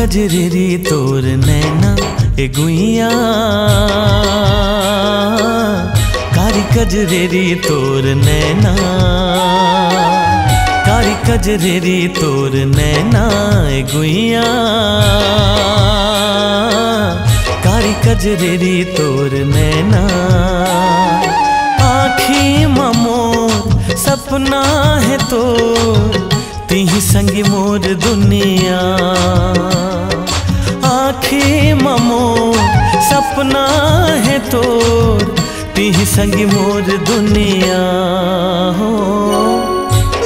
कजरेरी तोर नैना, ए गुइया। कारी कजरेरी तोर नैना, कारी कजरेरी तोर नैना, ए गुइया। कारी कजरेरी तोर नैना, आखी ममोर सपना है तो तिही संगी मोर दुनिया। आखी ममोर सपना है तोर, तिही संगी मोर दुनिया हो।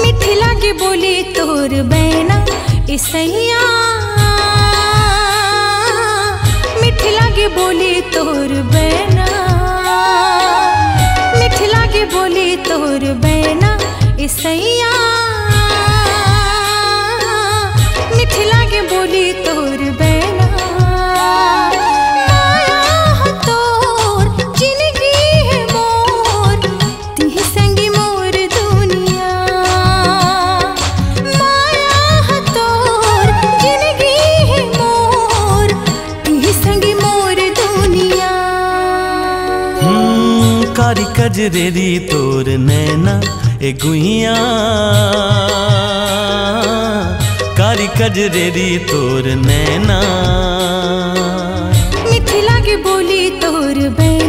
मिठी लागे बोली तोर बैना इसैया। मिठी के बोली तोर बैना मिठी लागे बोली तोर बैना इसैया। हम्म, कारी कजरेरी तोर नैना ए गुइया। कारी कजरेरी तोर नैना। मिठी लागे बोली तोर बैना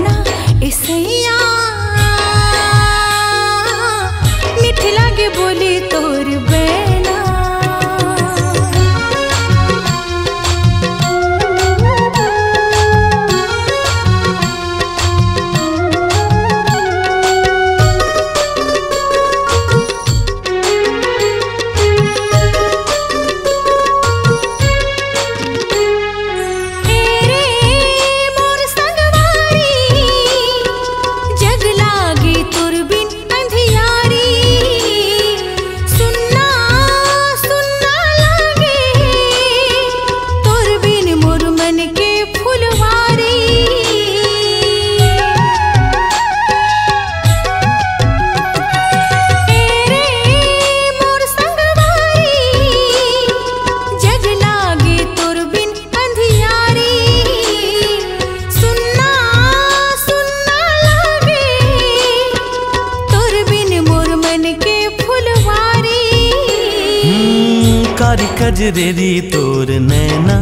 कारी कजरेरी तोर नैना,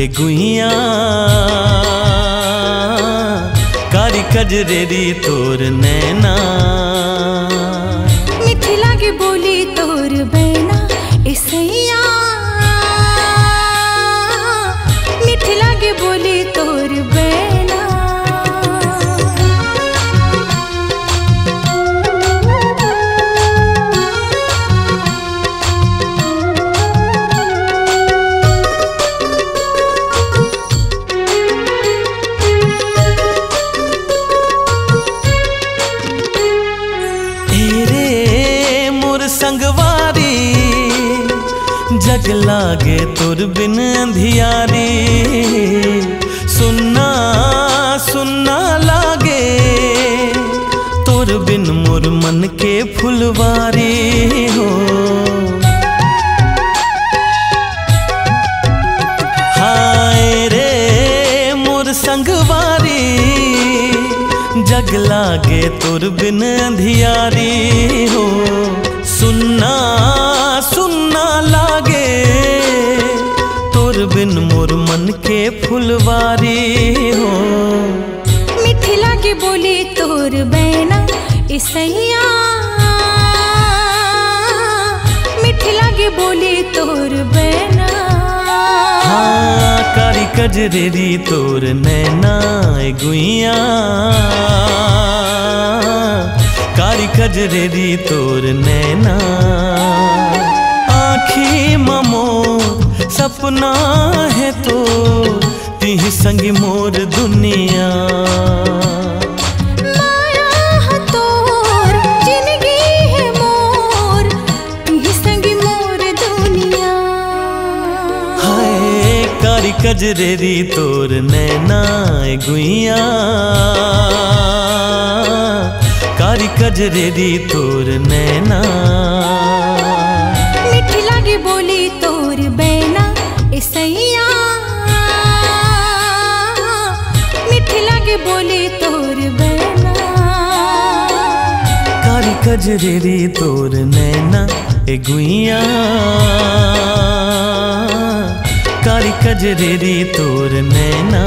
ए गुइया। कारी कजरेरी तोर नैना। मिठी के बोली तोर बैना जग लागे तुर बिन अंधियारी। सुन्ना सुन्ना लागे तुर बिन मोर मन के फुलवारी हो। हाय रे मोर संगवारी जग लागे तुर बिन अंधियारी हो। बिन मोर मन के फुलवारी हो। मिठी लागे बोली तोर बैना इसैया। मिठी लागे बोली तोर बैना। हाँ कारी कजरेरी तोर नैना गुइया। कारी कजरेरी तोर नैना। आखी ममोर सपना है तो तिही संगी मोर दुनिया। माया हो तोर ज़िंदगी है मोर तिही संगी मोर दुनिया। हाय कारी कजरेरी तोर नैना गुइया। कारी कजरेरी तोर नैना कजरेरी तोर नैना ए गुइया। कारी कजरेरी तोर नैना